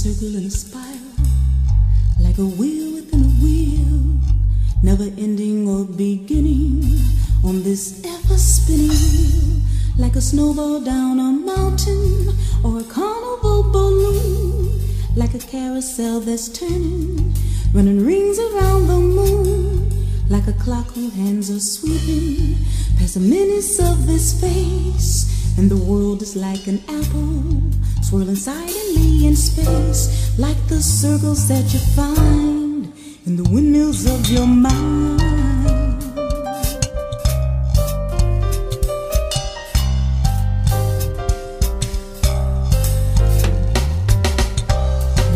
circle in a spiral, like a wheel within a wheel, never ending or beginning on this ever spinning wheel, like a snowball down a mountain or a carnival balloon, like a carousel that's turning, running rings around the moon, like a clock whose hands are sweeping past the minutes of this face, and the world is like an apple swirling in space, like the circles that you find in the windmills of your mind.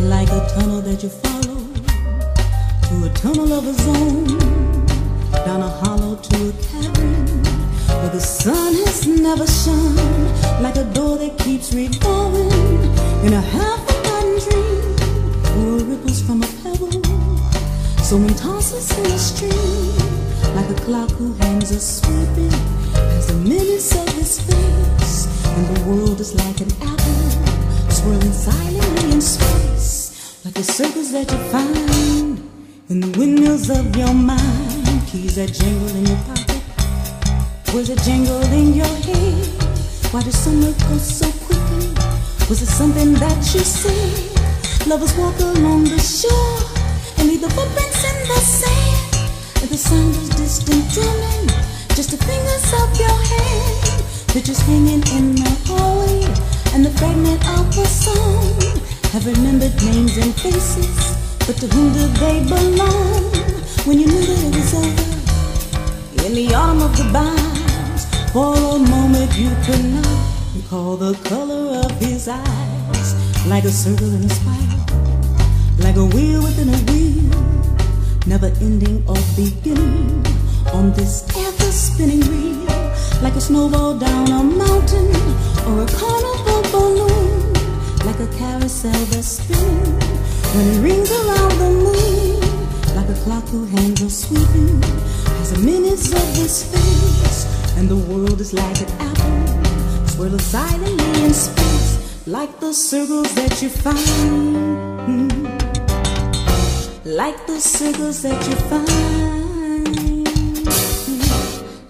Like a tunnel that you follow to a tunnel of its own, down a hollow to a cavern where the sun has never shone, like a door that keeps revolving clock who hangs a sweeping as the minutes of his face, and the world is like an apple swirling silently in space, like the circles that you find in the windmills of your mind, keys that jingle in your pocket, words that jingle in your head. Why does summer go so quickly? Was it something that you said? Lovers walk along the shore and leave the footprints in the sand. The sound of distant drumming, just the fingers of your hand. Pictures hanging in the hallway, and the fragment of a song. Have remembered names and faces, but to whom do they belong? When you knew that it was over, in the autumn of the vines, for a moment you could not recall the color of his eyes, like a circle in a spiral, like a wheel within a wheel, never ending or beginning on this ever spinning reel, like a snowball down a mountain or a carnival balloon, like a carousel that's spinning when it rings around the moon, like a clock who hangs a sweeping as the minutes of his face, and the world is like an apple swirling silently in space, like the circles that you find, like the circles that you find,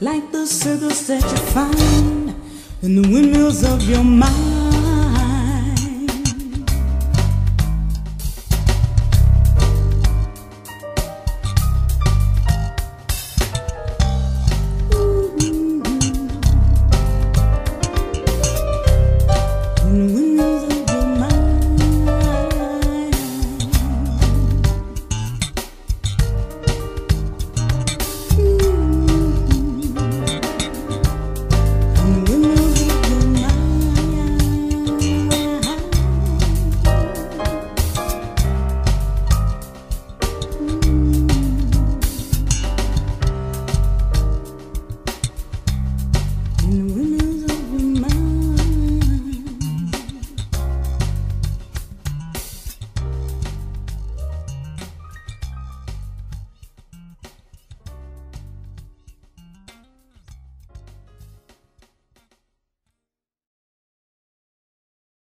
like the circles that you find in the windmills of your mind.